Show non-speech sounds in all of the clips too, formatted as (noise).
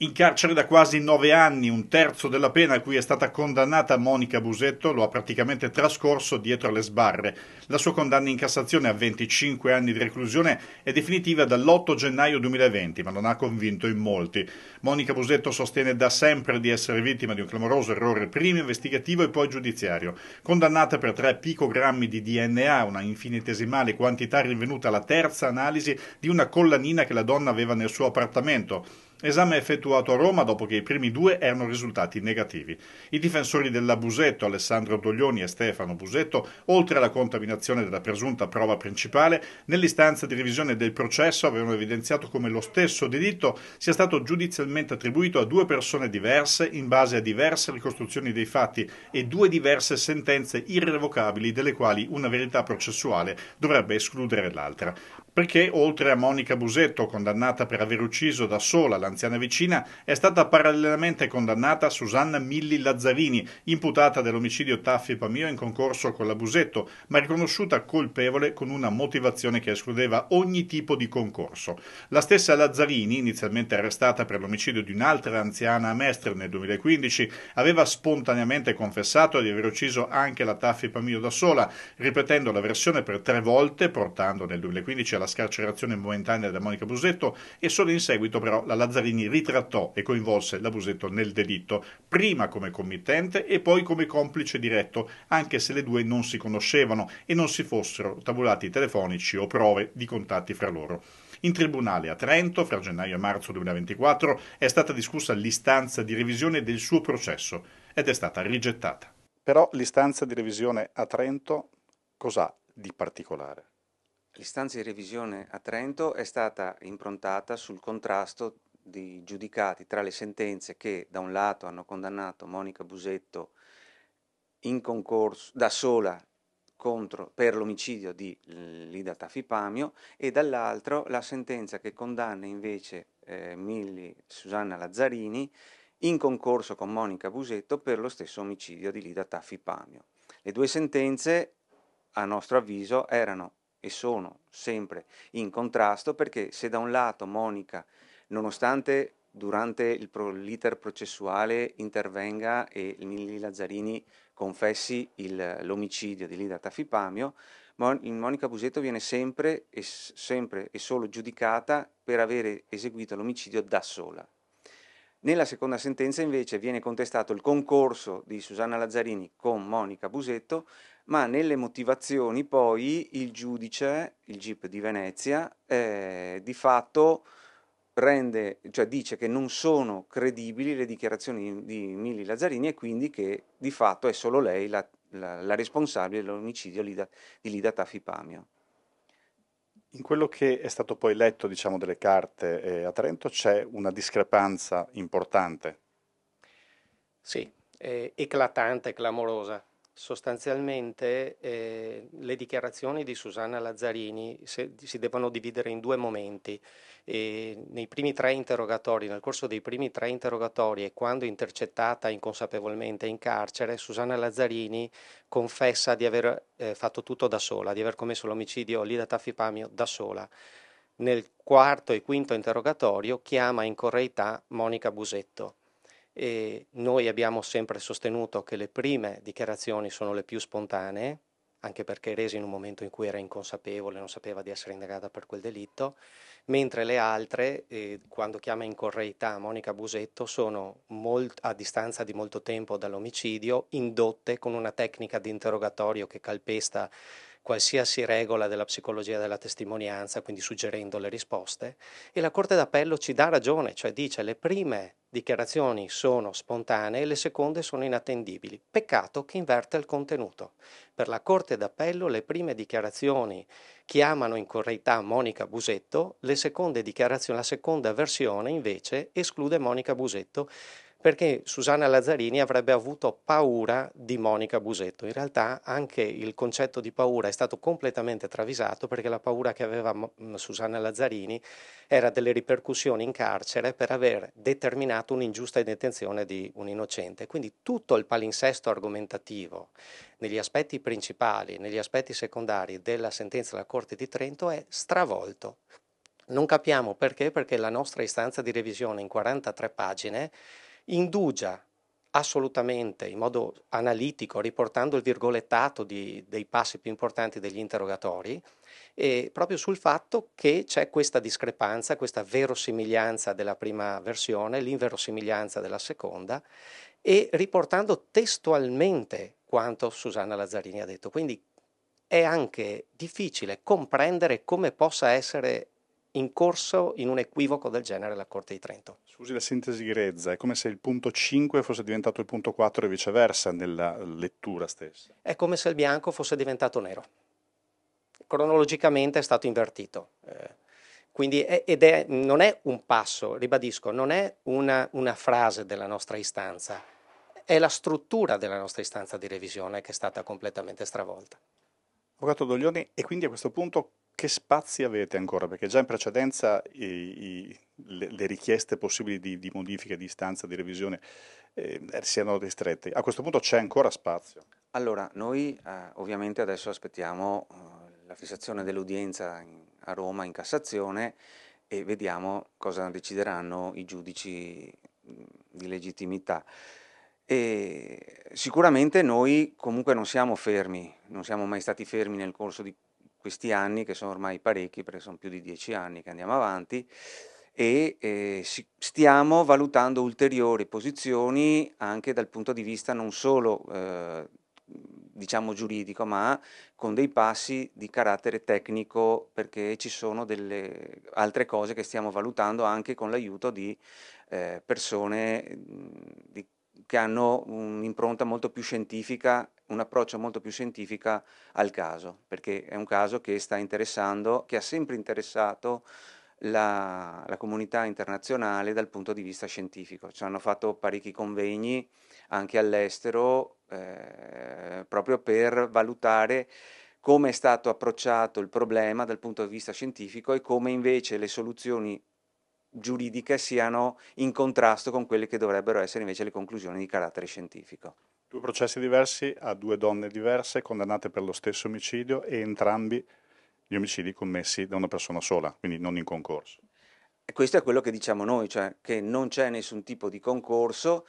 In carcere da quasi nove anni, un terzo della pena a cui è stata condannata Monica Busetto lo ha praticamente trascorso dietro le sbarre. La sua condanna in Cassazione a 25 anni di reclusione è definitiva dall'8 gennaio 2020, ma non ha convinto in molti. Monica Busetto sostiene da sempre di essere vittima di un clamoroso errore prima investigativo e poi giudiziario. Condannata per 3 picogrammi di DNA, una infinitesimale quantità rinvenuta alla terza analisi di una collanina che la donna aveva nel suo appartamento. Esame effettuato a Roma dopo che i primi due erano risultati negativi. I difensori della Busetto, Alessandro Doglioni e Stefano Busetto, oltre alla contaminazione della presunta prova principale, nell'istanza di revisione del processo avevano evidenziato come lo stesso delitto sia stato giudizialmente attribuito a due persone diverse in base a diverse ricostruzioni dei fatti e due diverse sentenze irrevocabili delle quali una verità processuale dovrebbe escludere l'altra perché oltre a Monica Busetto, condannata per aver ucciso da sola l'anziana vicina, è stata parallelamente condannata Susanna Milli Lazzarini, imputata dell'omicidio Taffi Pamio in concorso con la Busetto, ma riconosciuta colpevole con una motivazione che escludeva ogni tipo di concorso. La stessa Lazzarini, inizialmente arrestata per l'omicidio di un'altra anziana a Mestre nel 2015, aveva spontaneamente confessato di aver ucciso anche la Taffi Pamio da sola, ripetendo la versione per tre volte, portando nel 2015 alla la scarcerazione momentanea da Monica Busetto e solo in seguito però la Lazzarini ritrattò e coinvolse la Busetto nel delitto, prima come committente e poi come complice diretto, anche se le due non si conoscevano e non si fossero tabulati telefonici o prove di contatti fra loro. In tribunale a Trento, fra gennaio e marzo 2024, è stata discussa l'istanza di revisione del suo processo ed è stata rigettata. Però l'istanza di revisione a Trento cos'ha di particolare? L'istanza di revisione a Trento è stata improntata sul contrasto di giudicati tra le sentenze che da un lato hanno condannato Monica Busetto in concorso da sola contro, per l'omicidio di Lida Tafipamio e dall'altro la sentenza che condanna invece eh, Milli Susanna Lazzarini in concorso con Monica Busetto per lo stesso omicidio di Lida Tafipamio. Le due sentenze, a nostro avviso, erano e sono sempre in contrasto perché se da un lato Monica, nonostante durante l'iter processuale intervenga e Mili Lazzarini confessi il, l'omicidio di Lida Tafipamio, Mon- Monica Busetto viene sempre e, sempre e solo giudicata per avere eseguito l'omicidio da sola. Nella seconda sentenza invece viene contestato il concorso di Susanna Lazzarini con Monica Busetto ma nelle motivazioni poi il giudice, il GIP di Venezia, eh, di fatto rende, cioè dice che non sono credibili le dichiarazioni di Mili Lazzarini e quindi che di fatto è solo lei la, la, la responsabile dell'omicidio Lida, di Lida Tafipamio. In quello che è stato poi letto diciamo, delle carte eh, a Trento c'è una discrepanza importante. Sì, eh, eclatante, clamorosa. Sostanzialmente eh, le dichiarazioni di Susanna Lazzarini se, si devono dividere in due momenti. E nei primi tre interrogatori, nel corso dei primi tre interrogatori e quando intercettata inconsapevolmente in carcere, Susanna Lazzarini confessa di aver eh, fatto tutto da sola, di aver commesso l'omicidio lì da Taffipamio da sola. Nel quarto e quinto interrogatorio chiama in correità Monica Busetto e noi abbiamo sempre sostenuto che le prime dichiarazioni sono le più spontanee, anche perché rese in un momento in cui era inconsapevole, non sapeva di essere indagata per quel delitto, mentre le altre, eh, quando chiama in correità Monica Busetto, sono molt, a distanza di molto tempo dall'omicidio, indotte con una tecnica di interrogatorio che calpesta qualsiasi regola della psicologia della testimonianza, quindi suggerendo le risposte, e la Corte d'Appello ci dà ragione, cioè dice le prime dichiarazioni sono spontanee e le seconde sono inattendibili. Peccato che inverte il contenuto. Per la Corte d'Appello le prime dichiarazioni chiamano in correità Monica Busetto, la seconda versione invece esclude Monica Busetto perché Susanna Lazzarini avrebbe avuto paura di Monica Busetto. In realtà anche il concetto di paura è stato completamente travisato perché la paura che aveva Susanna Lazzarini era delle ripercussioni in carcere per aver determinato un'ingiusta detenzione di un innocente. Quindi tutto il palinsesto argomentativo negli aspetti principali, negli aspetti secondari della sentenza della Corte di Trento è stravolto Non capiamo perché, perché la nostra istanza di revisione in 43 pagine indugia assolutamente in modo analitico, riportando il virgolettato di, dei passi più importanti degli interrogatori, e proprio sul fatto che c'è questa discrepanza, questa verosimiglianza della prima versione, l'inverosimiglianza della seconda, e riportando testualmente quanto Susanna Lazzarini ha detto. Quindi è anche difficile comprendere come possa essere in corso in un equivoco del genere la Corte di Trento. Scusi la sintesi grezza, è come se il punto 5 fosse diventato il punto 4 e viceversa nella lettura stessa. È come se il bianco fosse diventato nero. Cronologicamente è stato invertito. Eh, quindi è, ed è, non è un passo, ribadisco, non è una, una frase della nostra istanza, è la struttura della nostra istanza di revisione che è stata completamente stravolta. Avvocato Doglioni, e quindi a questo punto che spazi avete ancora? Perché già in precedenza i, i, le, le, richieste possibili di, di modifica, di istanza, di revisione eh, erano ristrette. A questo punto c'è ancora spazio? Allora, noi eh, ovviamente adesso aspettiamo eh, la fissazione dell'udienza a Roma in Cassazione e vediamo cosa decideranno i giudici di legittimità. E sicuramente noi comunque non siamo fermi, non siamo mai stati fermi nel corso di questi anni, che sono ormai parecchi, perché sono più di dieci anni che andiamo avanti, e eh, stiamo valutando ulteriori posizioni anche dal punto di vista non solo eh, diciamo giuridico, ma con dei passi di carattere tecnico, perché ci sono delle altre cose che stiamo valutando anche con l'aiuto di eh, persone di che hanno un'impronta molto più scientifica, un approccio molto più scientifico al caso, perché è un caso che sta interessando, che ha sempre interessato la, la, comunità internazionale dal punto di vista scientifico. Ci hanno fatto parecchi convegni anche all'estero eh, proprio per valutare come è stato approcciato il problema dal punto di vista scientifico e come invece le soluzioni giuridiche siano in contrasto con quelle che dovrebbero essere invece le conclusioni di carattere scientifico. Due processi diversi a due donne diverse condannate per lo stesso omicidio e entrambi gli omicidi commessi da una persona sola, quindi non in concorso. E questo è quello che diciamo noi, cioè che non c'è nessun tipo di concorso,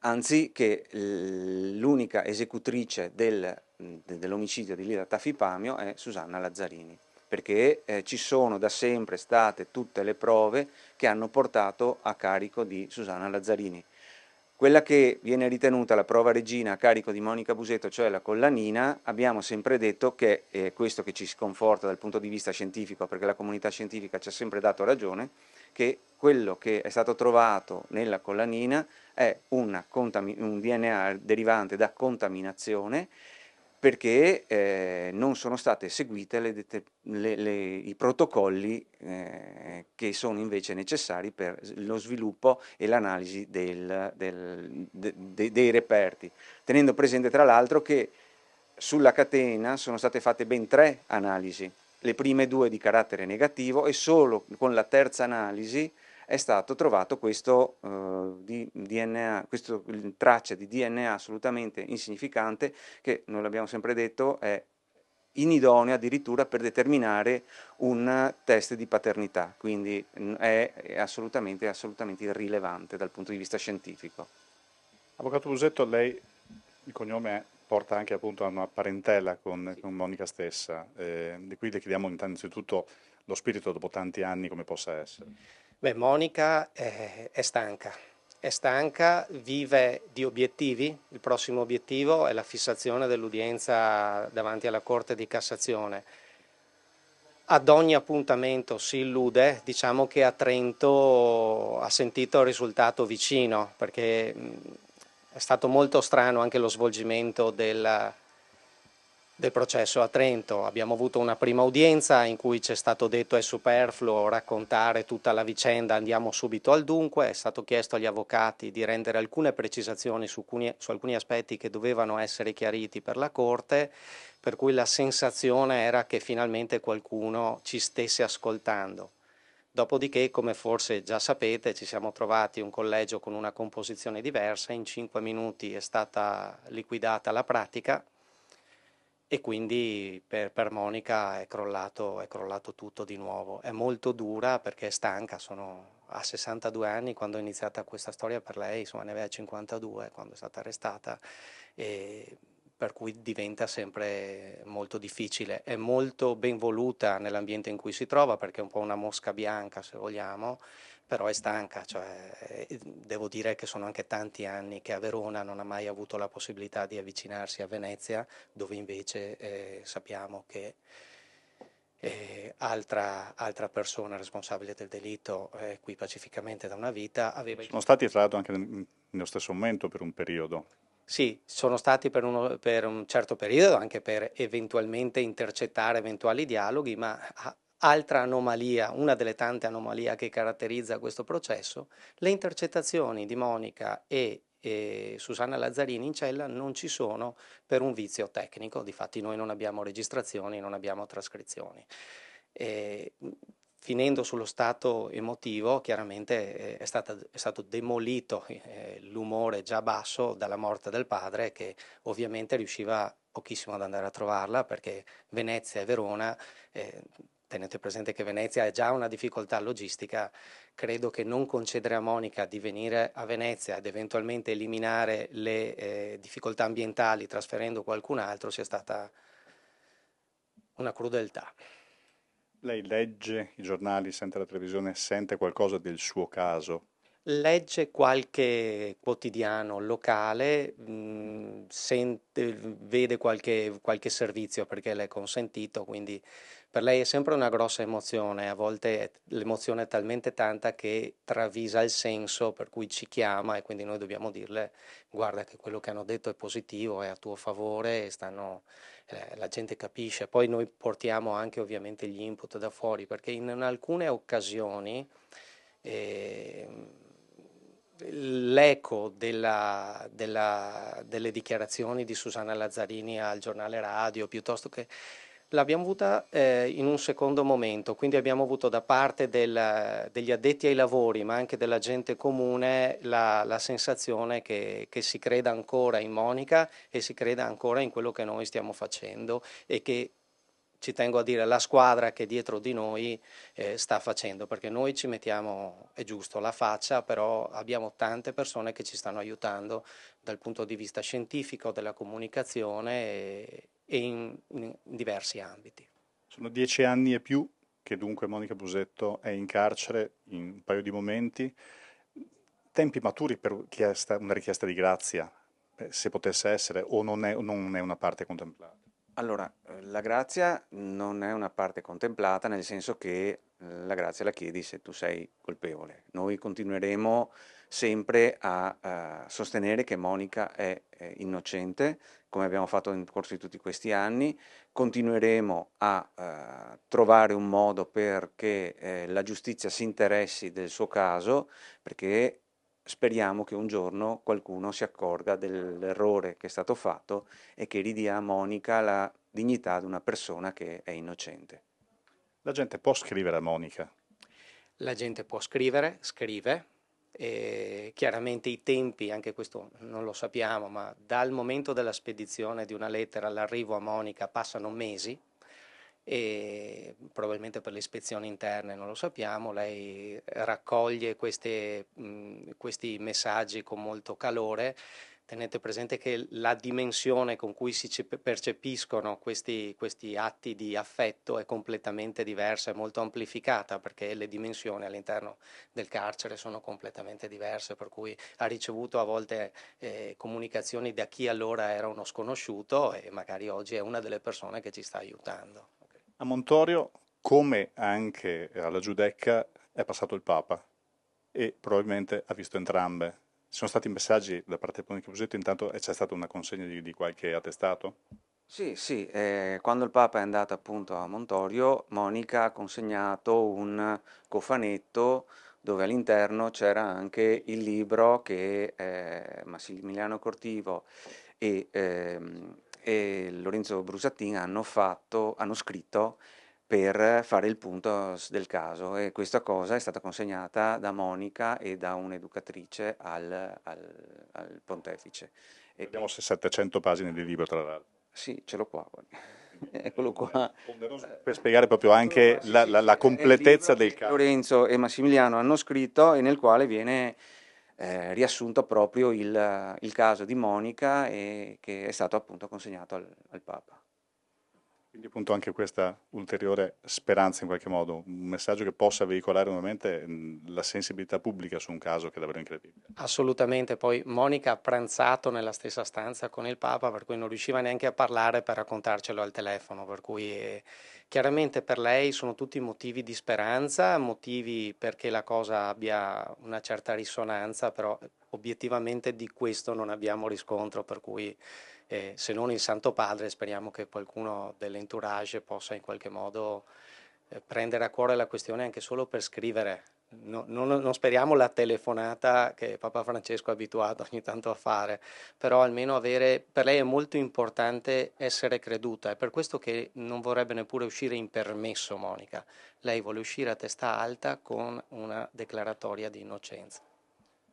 anzi che l'unica esecutrice del, dell'omicidio di Lida Tafipamio è Susanna Lazzarini perché eh, ci sono da sempre state tutte le prove che hanno portato a carico di Susanna Lazzarini. Quella che viene ritenuta la prova regina a carico di Monica Busetto, cioè la collanina, abbiamo sempre detto che è questo che ci sconforta dal punto di vista scientifico, perché la comunità scientifica ci ha sempre dato ragione, che quello che è stato trovato nella collanina è un DNA derivante da contaminazione perché eh, non sono state eseguite le, le, le, i protocolli eh, che sono invece necessari per lo sviluppo e l'analisi del, del, de, de, dei reperti, tenendo presente tra l'altro che sulla catena sono state fatte ben tre analisi, le prime due di carattere negativo e solo con la terza analisi è stato trovato questo, di DNA, questo traccia di DNA assolutamente insignificante che, noi l'abbiamo sempre detto, è inidoneo addirittura per determinare un test di paternità, quindi è, è assolutamente, assolutamente irrilevante dal punto di vista scientifico. Avvocato Busetto, lei il cognome porta anche appunto a una parentela con, sì. con Monica stessa, eh, di cui le chiediamo innanzitutto lo spirito dopo tanti anni come possa essere. Beh, Monica è, è stanca, è stanca, vive di obiettivi, il prossimo obiettivo è la fissazione dell'udienza davanti alla Corte di Cassazione. Ad ogni appuntamento si illude, diciamo che a Trento ha sentito il risultato vicino, perché è stato molto strano anche lo svolgimento della, del processo a Trento. Abbiamo avuto una prima udienza in cui ci è stato detto è superfluo raccontare tutta la vicenda, andiamo subito al dunque, è stato chiesto agli avvocati di rendere alcune precisazioni su alcuni, su alcuni aspetti che dovevano essere chiariti per la Corte, per cui la sensazione era che finalmente qualcuno ci stesse ascoltando. Dopodiché, come forse già sapete, ci siamo trovati un collegio con una composizione diversa, in cinque minuti è stata liquidata la pratica, e quindi per, per Monica è crollato, è crollato, tutto di nuovo. È molto dura perché è stanca, sono a 62 anni quando è iniziata questa storia per lei, insomma ne aveva 52 quando è stata arrestata, e per cui diventa sempre molto difficile. È molto ben voluta nell'ambiente in cui si trova perché è un po' una mosca bianca se vogliamo, però è stanca, cioè, devo dire che sono anche tanti anni che a Verona non ha mai avuto la possibilità di avvicinarsi a Venezia, dove invece eh, sappiamo che eh, altra, altra, persona responsabile del delitto eh, qui pacificamente da una vita aveva... Sono stati tra l'altro anche nello stesso momento per un periodo. Sì, sono stati per, uno, per, un certo periodo, anche per eventualmente intercettare eventuali dialoghi, ma Altra anomalia, una delle tante anomalie che caratterizza questo processo, le intercettazioni di Monica e, e Susanna Lazzarini in cella non ci sono per un vizio tecnico, difatti noi non abbiamo registrazioni, non abbiamo trascrizioni. E, finendo sullo stato emotivo, chiaramente eh, è, stata, è stato demolito eh, l'umore già basso dalla morte del padre, che ovviamente riusciva pochissimo ad andare a trovarla perché Venezia e Verona eh, tenete presente che Venezia è già una difficoltà logistica, credo che non concedere a Monica di venire a Venezia ed eventualmente eliminare le eh, difficoltà ambientali trasferendo qualcun altro sia stata una crudeltà. Lei legge i giornali, sente la televisione, sente qualcosa del suo caso? legge qualche quotidiano locale, mh, mm, sente, vede qualche, qualche, servizio perché le è consentito, quindi per lei è sempre una grossa emozione, a volte l'emozione è talmente tanta che travisa il senso per cui ci chiama e quindi noi dobbiamo dirle guarda che quello che hanno detto è positivo, è a tuo favore, stanno, eh, la gente capisce, poi noi portiamo anche ovviamente gli input da fuori perché in, in alcune occasioni... Eh, l'eco della, della, delle dichiarazioni di Susanna Lazzarini al giornale radio, piuttosto che l'abbiamo avuta eh, in un secondo momento, quindi abbiamo avuto da parte del, degli addetti ai lavori, ma anche della gente comune, la, la sensazione che, che, si creda ancora in Monica e si creda ancora in quello che noi stiamo facendo e che ci tengo a dire, la squadra che dietro di noi eh, sta facendo, perché noi ci mettiamo, è giusto, la faccia, però abbiamo tante persone che ci stanno aiutando dal punto di vista scientifico, della comunicazione e, e in, in diversi ambiti. Sono dieci anni e più che dunque Monica Busetto è in carcere in un paio di momenti, tempi maturi per una richiesta di grazia, eh, se potesse essere, o non è, non è una parte contemplata? Allora, eh, la grazia non è una parte contemplata, nel senso che eh, la grazia la chiedi se tu sei colpevole. Noi continueremo sempre a, a sostenere che Monica è, è, innocente, come abbiamo fatto nel corso di tutti questi anni. Continueremo a, a trovare un modo perché eh, la giustizia si interessi del suo caso, perché speriamo che un giorno qualcuno si accorga dell'errore che è stato fatto e che ridia a Monica la dignità di una persona che è innocente. La gente può scrivere a Monica? La gente può scrivere, scrive, e chiaramente i tempi, anche questo non lo sappiamo, ma dal momento della spedizione di una lettera all'arrivo a Monica passano mesi, e probabilmente per le ispezioni interne non lo sappiamo, lei raccoglie queste, mh, questi messaggi con molto calore. Tenete presente che la dimensione con cui si percepiscono questi, questi atti di affetto è completamente diversa, è molto amplificata perché le dimensioni all'interno del carcere sono completamente diverse, per cui ha ricevuto a volte eh, comunicazioni da chi allora era uno sconosciuto e magari oggi è una delle persone che ci sta aiutando. A Montorio, come anche alla Giudecca, è passato il Papa e probabilmente ha visto entrambe. Ci sono stati messaggi da parte Monica Busetto, intanto c'è stata una consegna di, di qualche attestato? Sì, sì, eh, quando il Papa è andato appunto a Montorio, Monica ha consegnato un cofanetto dove all'interno c'era anche il libro che eh, Massimiliano Cortivo e ehm, e Lorenzo Brusattin hanno, fatto, hanno scritto per fare il punto del caso e questa cosa è stata consegnata da Monica e da un'educatrice al, al, al pontefice. Abbiamo 700 pagine di libro tra l'altro. Sì, ce l'ho qua. (laughs) Eccolo qua. Per spiegare proprio anche la, la, la completezza del caso. Lorenzo e Massimiliano hanno scritto e nel quale viene eh, riassunto proprio il, il, caso di Monica e che è stato appunto consegnato al, al Papa. Quindi appunto anche questa ulteriore speranza in qualche modo, un messaggio che possa veicolare nuovamente la sensibilità pubblica su un caso che è davvero incredibile. Assolutamente, poi Monica ha pranzato nella stessa stanza con il Papa, per cui non riusciva neanche a parlare per raccontarcelo al telefono, per cui eh, chiaramente per lei sono tutti motivi di speranza, motivi perché la cosa abbia una certa risonanza, però obiettivamente di questo non abbiamo riscontro, per cui eh, se non il Santo Padre speriamo che qualcuno dell'entourage possa in qualche modo eh, prendere a cuore la questione anche solo per scrivere. No, non, non, speriamo la telefonata che Papa Francesco è abituato ogni tanto a fare, però almeno avere, per lei è molto importante essere creduta, è per questo che non vorrebbe neppure uscire in permesso Monica, lei vuole uscire a testa alta con una declaratoria di innocenza.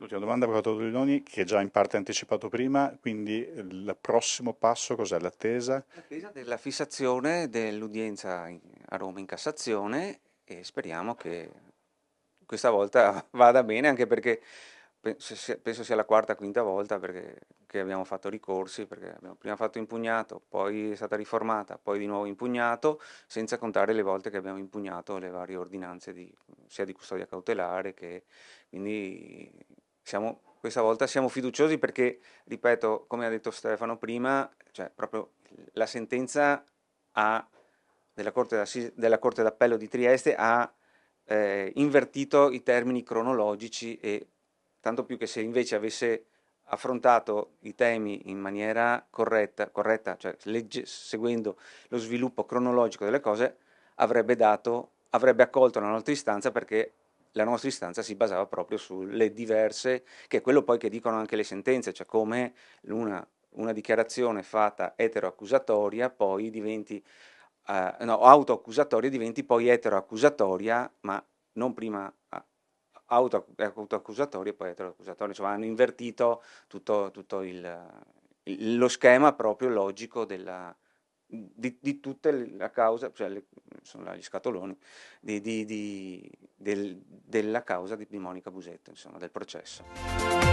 L'ultima domanda, Procuratore Dorignoni, che già in parte anticipato prima, quindi il prossimo passo cos'è? L'attesa? L'attesa della fissazione dell'udienza a Roma in Cassazione e speriamo che questa volta (laughs) vada bene, anche perché penso sia la quarta quinta volta che abbiamo fatto ricorsi, perché abbiamo prima fatto impugnato, poi è stata riformata, poi di nuovo impugnato, senza contare le volte che abbiamo impugnato le varie ordinanze di, sia di custodia cautelare che quindi siamo, questa volta siamo fiduciosi perché, ripeto, come ha detto Stefano prima, cioè proprio la sentenza ha, della, Corte della Corte d'Appello di Trieste ha eh, invertito i termini cronologici e tanto più che se invece avesse affrontato i temi in maniera corretta, corretta cioè legge, seguendo lo sviluppo cronologico delle cose, avrebbe, dato, avrebbe accolto la nostra istanza perché la nostra istanza si basava proprio sulle diverse, che è quello poi che dicono anche le sentenze, cioè come una, una dichiarazione fatta eteroaccusatoria poi diventi, uh, no, autoaccusatoria diventi poi eteroaccusatoria, ma non prima autoaccusatoria e poi eteroaccusatoria, insomma hanno invertito tutto, tutto il, lo schema proprio logico della, di, di tutta la causa, cioè le, sono gli scatoloni, di, di, del, della causa di, Monica Busetto, insomma, del processo.